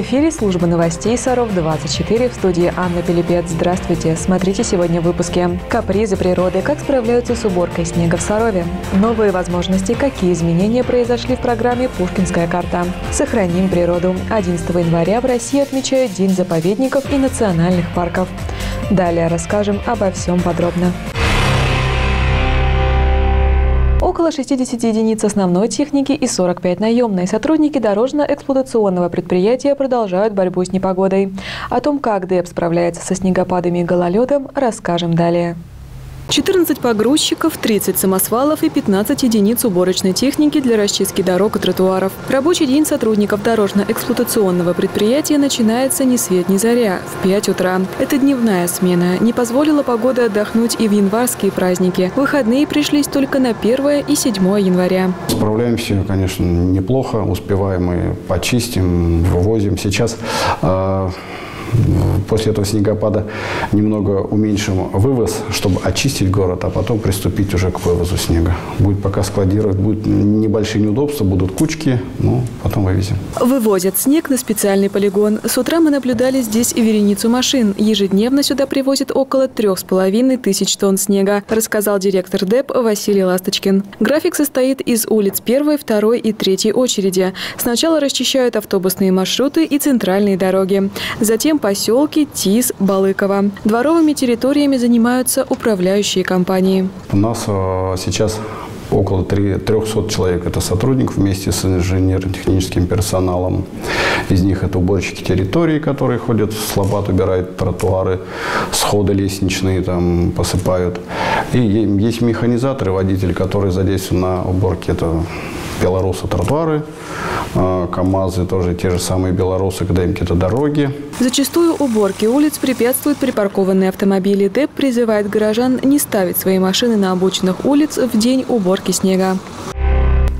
В эфире служба новостей Саров-24 в студии Анна Пилипец. Здравствуйте. Смотрите сегодня в выпуске. Капризы природы. Как справляются с уборкой снега в Сарове. Новые возможности. Какие изменения произошли в программе «Пушкинская карта». Сохраним природу. 11 января в России отмечают День заповедников и национальных парков. Далее расскажем обо всем подробно. Около 60 единиц основной техники и 45 наемной. Сотрудники дорожно-эксплуатационного предприятия продолжают борьбу с непогодой. О том, как ДЭП справляется со снегопадами и гололедом, расскажем далее. 14 погрузчиков, 30 самосвалов и 15 единиц уборочной техники для расчистки дорог и тротуаров. Рабочий день сотрудников дорожно-эксплуатационного предприятия начинается ни свет ни заря, в 5 утра. Это дневная смена. Не позволила погода отдохнуть и в январские праздники. Выходные пришлись только на 1 и 7 января. Справляемся, конечно, неплохо. Успеваем мы почистим, вывозим. Сейчас э после этого снегопада немного уменьшим вывоз, чтобы очистить город, а потом приступить уже к вывозу снега. Будет пока складировать, будут небольшие неудобства, будут кучки, но потом вывезем. Вывозят снег на специальный полигон. С утра мы наблюдали здесь вереницу машин. Ежедневно сюда привозят около трех с половиной тысяч тонн снега, рассказал директор ДЭП Василий Ласточкин. График состоит из улиц первой, второй и третьей очереди. Сначала расчищают автобусные маршруты и центральные дороги. Затем поселки Тис, Балыково. Дворовыми территориями занимаются управляющие компании. У нас э, сейчас около 300 человек. Это сотрудников вместе с инженерно-техническим персоналом. Из них это уборщики территории, которые ходят в слобод, убирают тротуары, сходы лестничные там посыпают. И есть механизаторы, водители, которые задействованы на уборке. Это белорусы тротуары, а, КАМАЗы тоже те же самые белорусы, когда им какие-то дороги. Зачастую уборке улиц препятствуют припаркованные автомобили. ДЭП призывает горожан не ставить свои машины на обочинах улиц в день уборки снега.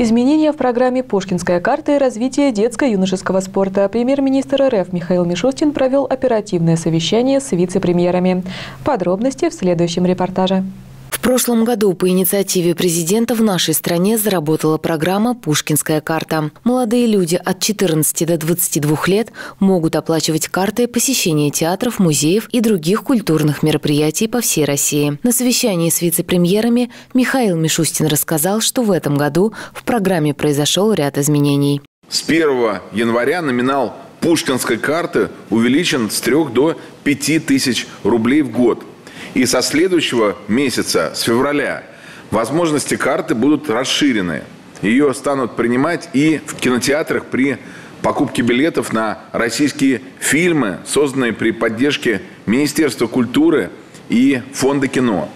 Изменения в программе «Пушкинская карта» и развитие детско-юношеского спорта. Премьер-министр РФ Михаил Мишустин провел оперативное совещание с вице-премьерами. Подробности в следующем репортаже. В прошлом году по инициативе президента в нашей стране заработала программа «Пушкинская карта». Молодые люди от 14 до 22 лет могут оплачивать карты посещения театров, музеев и других культурных мероприятий по всей России. На совещании с вице-премьерами Михаил Мишустин рассказал, что в этом году в программе произошел ряд изменений. С 1 января номинал Пушкинской карты увеличен с 3 до 5 тысяч рублей в год – и со следующего месяца, с февраля, возможности карты будут расширены. Ее станут принимать и в кинотеатрах при покупке билетов на российские фильмы, созданные при поддержке Министерства культуры и Фонда кино.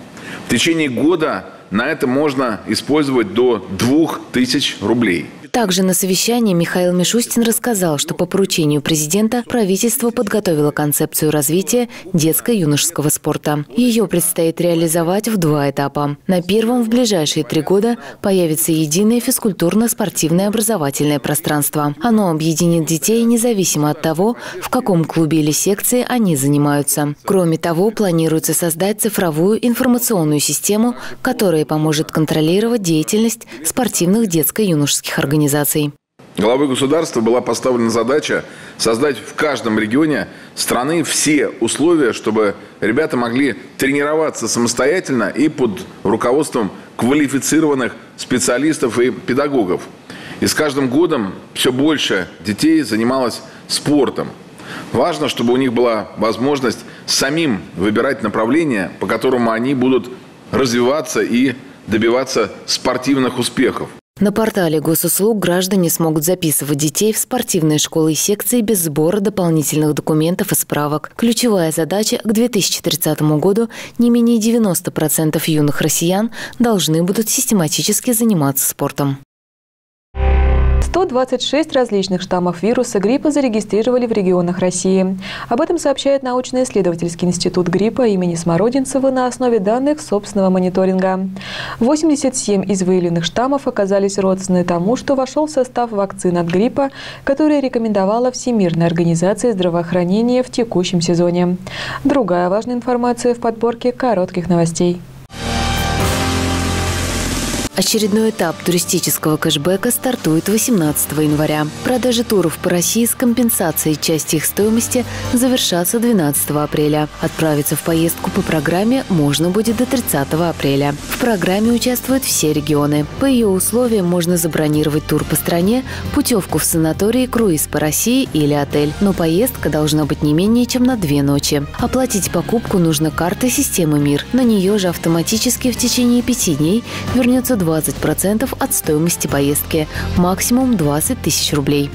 В течение года на это можно использовать до 2000 рублей. Также на совещании Михаил Мишустин рассказал, что по поручению президента правительство подготовило концепцию развития детско-юношеского спорта. Ее предстоит реализовать в два этапа. На первом в ближайшие три года появится единое физкультурно-спортивное образовательное пространство. Оно объединит детей независимо от того, в каком клубе или секции они занимаются. Кроме того, планируется создать цифровую информационную систему, которая поможет контролировать деятельность спортивных детско-юношеских организаций организаций. Главой государства была поставлена задача создать в каждом регионе страны все условия, чтобы ребята могли тренироваться самостоятельно и под руководством квалифицированных специалистов и педагогов. И с каждым годом все больше детей занималось спортом. Важно, чтобы у них была возможность самим выбирать направление, по которому они будут развиваться и добиваться спортивных успехов. На портале госуслуг граждане смогут записывать детей в спортивные школы и секции без сбора дополнительных документов и справок. Ключевая задача к 2030 году – не менее 90% юных россиян должны будут систематически заниматься спортом. 126 различных штаммов вируса гриппа зарегистрировали в регионах России. Об этом сообщает научно-исследовательский институт гриппа имени Смородинцева на основе данных собственного мониторинга. 87 из выявленных штаммов оказались родственны тому, что вошел в состав вакцин от гриппа, которые рекомендовала Всемирная организация здравоохранения в текущем сезоне. Другая важная информация в подборке коротких новостей. Очередной этап туристического кэшбэка стартует 18 января. Продажи туров по России с компенсацией части их стоимости завершатся 12 апреля. Отправиться в поездку по программе можно будет до 30 апреля. В программе участвуют все регионы. По ее условиям можно забронировать тур по стране, путевку в санаторий, круиз по России или отель. Но поездка должна быть не менее чем на две ночи. Оплатить покупку нужно картой системы МИР. На нее же автоматически в течение пяти дней вернется 20% от стоимости поездки, максимум 20 тысяч рублей.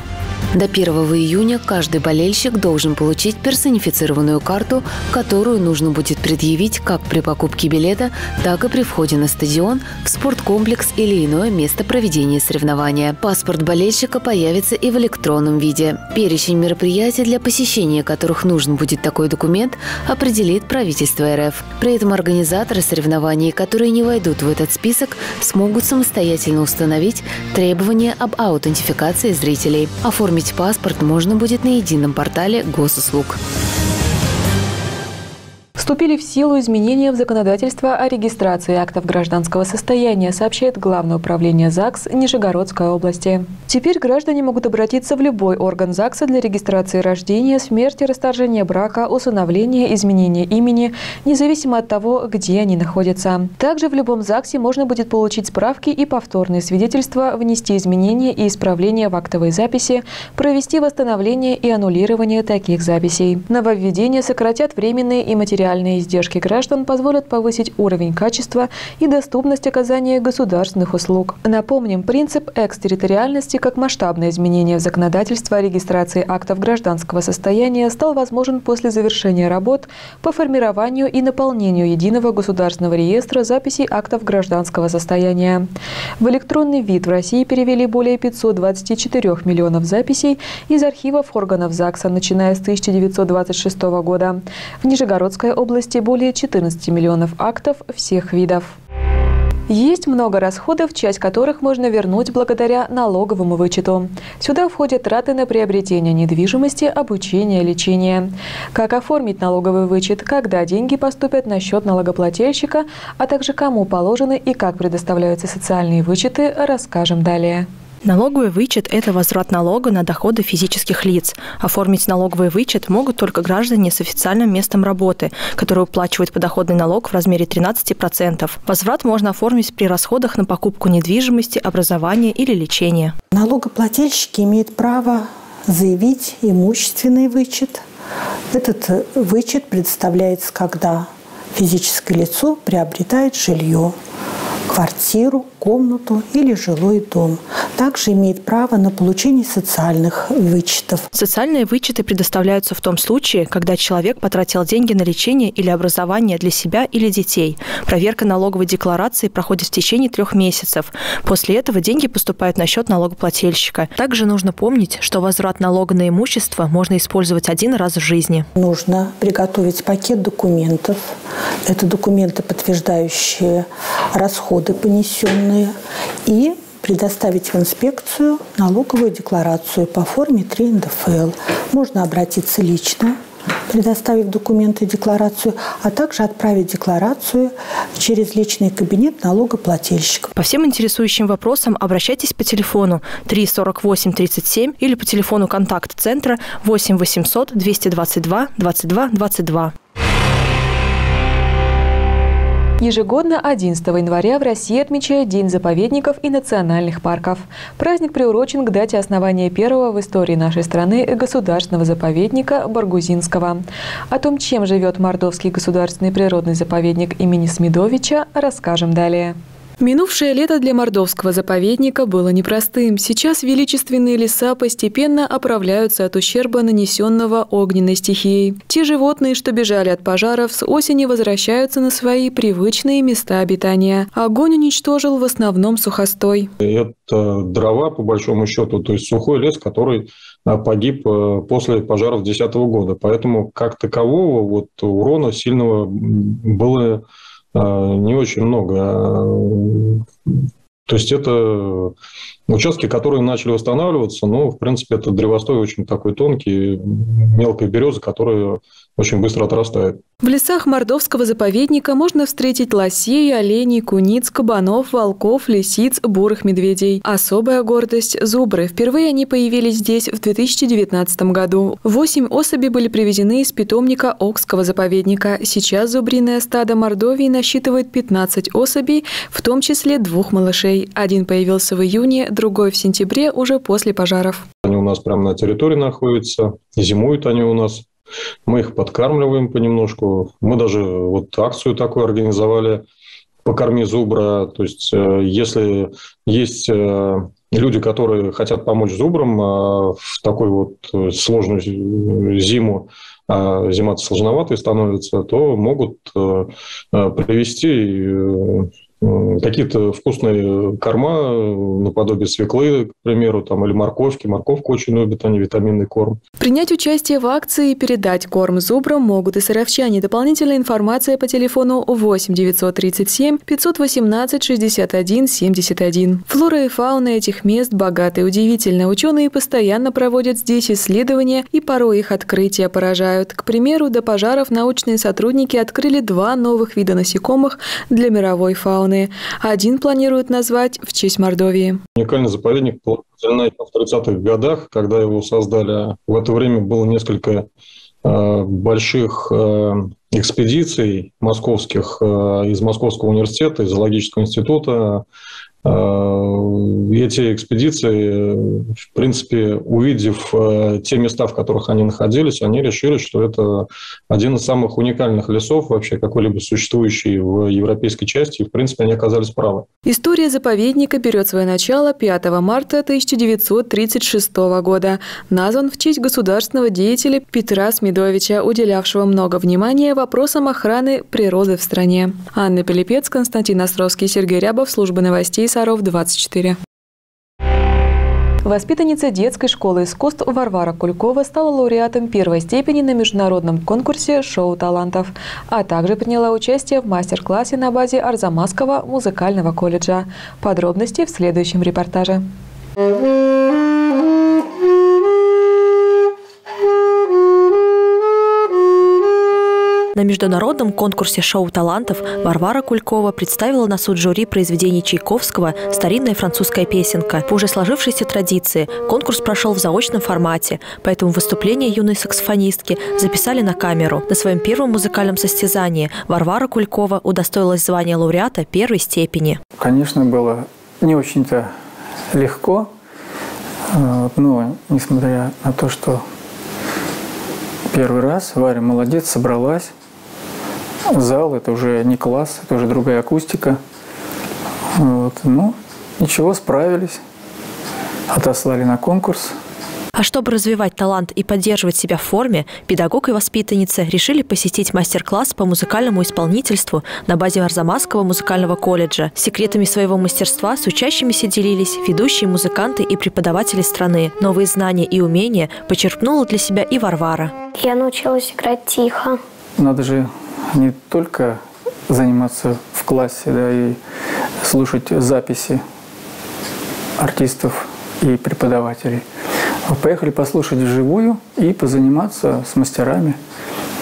До 1 июня каждый болельщик должен получить персонифицированную карту, которую нужно будет предъявить как при покупке билета, так и при входе на стадион, в спорткомплекс или иное место проведения соревнования. Паспорт болельщика появится и в электронном виде. Перечень мероприятий, для посещения которых нужен будет такой документ, определит правительство РФ. При этом организаторы соревнований, которые не войдут в этот список, смогут самостоятельно установить требования об аутентификации зрителей. Оформить Оформить паспорт можно будет на едином портале госуслуг. Вступили в силу изменения в законодательство о регистрации актов гражданского состояния, сообщает Главное управление ЗАГС Нижегородской области. Теперь граждане могут обратиться в любой орган ЗАГСа для регистрации рождения, смерти, расторжения брака, усыновления, изменения имени, независимо от того, где они находятся. Также в любом ЗАГСе можно будет получить справки и повторные свидетельства, внести изменения и исправления в актовые записи, провести восстановление и аннулирование таких записей. Нововведения сократят временные и материальные Минимальные издержки граждан позволят повысить уровень качества и доступность оказания государственных услуг. Напомним, принцип экстерриториальности как масштабное изменение в законодательство о регистрации актов гражданского состояния стал возможен после завершения работ по формированию и наполнению единого государственного реестра записей актов гражданского состояния. В электронный вид в России перевели более 524 миллионов записей из архивов органов ЗАГСа, начиная с 1926 года. В Нижегородской области области более 14 миллионов актов всех видов. Есть много расходов, часть которых можно вернуть благодаря налоговому вычету. Сюда входят траты на приобретение недвижимости, обучение, лечение. Как оформить налоговый вычет, когда деньги поступят на счет налогоплательщика, а также кому положены и как предоставляются социальные вычеты, расскажем далее. Налоговый вычет – это возврат налога на доходы физических лиц. Оформить налоговый вычет могут только граждане с официальным местом работы, которые уплачивают подоходный налог в размере 13%. Возврат можно оформить при расходах на покупку недвижимости, образование или лечение. Налогоплательщики имеют право заявить имущественный вычет. Этот вычет предоставляется, когда физическое лицо приобретает жилье квартиру, комнату или жилой дом. Также имеет право на получение социальных вычетов. Социальные вычеты предоставляются в том случае, когда человек потратил деньги на лечение или образование для себя или детей. Проверка налоговой декларации проходит в течение трех месяцев. После этого деньги поступают на счет налогоплательщика. Также нужно помнить, что возврат налога на имущество можно использовать один раз в жизни. Нужно приготовить пакет документов. Это документы, подтверждающие расходы понесенные и предоставить в инспекцию налоговую декларацию по форме 3 НДФЛ. Можно обратиться лично предоставив документы и декларацию, а также отправить декларацию через личный кабинет налогоплательщика. По всем интересующим вопросам обращайтесь по телефону 3 48 37 или по телефону контакт-центра 8 800 222 22 22. Ежегодно 11 января в России отмечают День заповедников и национальных парков. Праздник приурочен к дате основания первого в истории нашей страны государственного заповедника Баргузинского. О том, чем живет Мордовский государственный природный заповедник имени Смедовича, расскажем далее. Минувшее лето для мордовского заповедника было непростым. Сейчас величественные леса постепенно оправляются от ущерба, нанесенного огненной стихией. Те животные, что бежали от пожаров, с осени возвращаются на свои привычные места обитания. Огонь уничтожил в основном сухостой. Это дрова, по большому счету, то есть сухой лес, который а, погиб э, после пожаров 2010 года. Поэтому как такового вот урона сильного было а, не очень много. То есть это участки, которые начали восстанавливаться, но, в принципе, это древостой очень такой тонкий, мелкая береза, которая очень быстро отрастает. В лесах Мордовского заповедника можно встретить лосей, оленей, куниц, кабанов, волков, лисиц, бурых медведей. Особая гордость – зубры. Впервые они появились здесь в 2019 году. Восемь особей были привезены из питомника Окского заповедника. Сейчас зубриное стадо Мордовии насчитывает 15 особей, в том числе двух малышей. Один появился в июне, другой в сентябре, уже после пожаров. Они у нас прямо на территории находятся, зимуют они у нас мы их подкармливаем понемножку. Мы даже вот акцию такую организовали «Покорми зубра». То есть, э, если есть э, люди, которые хотят помочь зубрам а в такой вот сложную зиму, а зима сложноватой становится, то могут э, привести какие-то вкусные корма наподобие свеклы, к примеру, там, или морковки. Морковку очень любят, они витаминный корм. Принять участие в акции и передать корм зубрам могут и саровчане. Дополнительная информация по телефону 8 937 518 61 71. Флора и фауна этих мест богаты и удивительны. Ученые постоянно проводят здесь исследования, и порой их открытия поражают. К примеру, до пожаров научные сотрудники открыли два новых вида насекомых для мировой фауны. Один планируют назвать в честь Мордовии. Уникальный заповедник был в 30-х годах, когда его создали. В это время было несколько э, больших э, экспедиций московских э, из Московского университета, из зоологического института, эти экспедиции, в принципе, увидев э, те места, в которых они находились, они решили, что это один из самых уникальных лесов вообще какой-либо существующий в европейской части, и, в принципе, они оказались правы. История заповедника берет свое начало 5 марта 1936 года. Назван в честь государственного деятеля Петра Смедовича, уделявшего много внимания вопросам охраны природы в стране. Анна Пелепец, Константин Островский, Сергей Рябов, Служба новостей Саров 24. Воспитанница детской школы искусств Варвара Кулькова стала лауреатом первой степени на международном конкурсе «Шоу талантов», а также приняла участие в мастер-классе на базе Арзамасского музыкального колледжа. Подробности в следующем репортаже. На международном конкурсе шоу талантов Варвара Кулькова представила на суд жюри произведений Чайковского «Старинная французская песенка». По уже сложившейся традиции конкурс прошел в заочном формате, поэтому выступление юной саксофонистки записали на камеру. На своем первом музыкальном состязании Варвара Кулькова удостоилась звания лауреата первой степени. Конечно, было не очень-то легко, э, но несмотря на то, что первый раз Варя молодец, собралась, зал, это уже не класс, это уже другая акустика. Вот. Ну, ничего, справились. Отослали на конкурс. А чтобы развивать талант и поддерживать себя в форме, педагог и воспитанница решили посетить мастер-класс по музыкальному исполнительству на базе Арзамасского музыкального колледжа. Секретами своего мастерства с учащимися делились ведущие музыканты и преподаватели страны. Новые знания и умения почерпнула для себя и Варвара. Я научилась играть тихо. Надо же не только заниматься в классе, да, и слушать записи артистов и преподавателей. Поехали послушать вживую и позаниматься с мастерами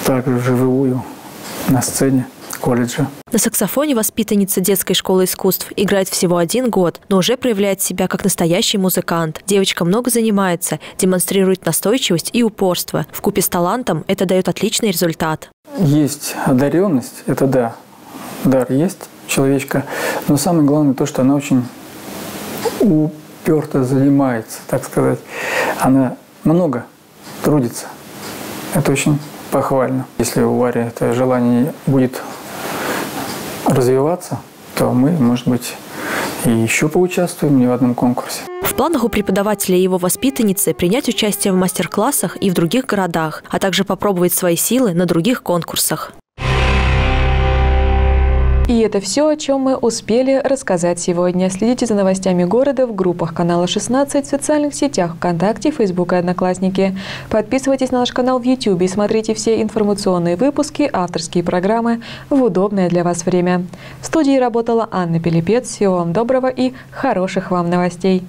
также вживую на сцене колледжа. На саксофоне воспитанница детской школы искусств играет всего один год, но уже проявляет себя как настоящий музыкант. Девочка много занимается, демонстрирует настойчивость и упорство. В купе с талантом это дает отличный результат. Есть одаренность, это да, дар есть человечка, но самое главное то, что она очень уперто занимается, так сказать. Она много трудится. Это очень похвально. Если у Вари это желание будет развиваться, то мы, может быть, и еще поучаствуем не в одном конкурсе. В планах у преподавателя и его воспитанницы принять участие в мастер-классах и в других городах, а также попробовать свои силы на других конкурсах. И это все, о чем мы успели рассказать сегодня. Следите за новостями города в группах канала 16, в социальных сетях ВКонтакте, Фейсбук и Одноклассники. Подписывайтесь на наш канал в YouTube и смотрите все информационные выпуски, авторские программы в удобное для вас время. В студии работала Анна Пелепец. Всего вам доброго и хороших вам новостей.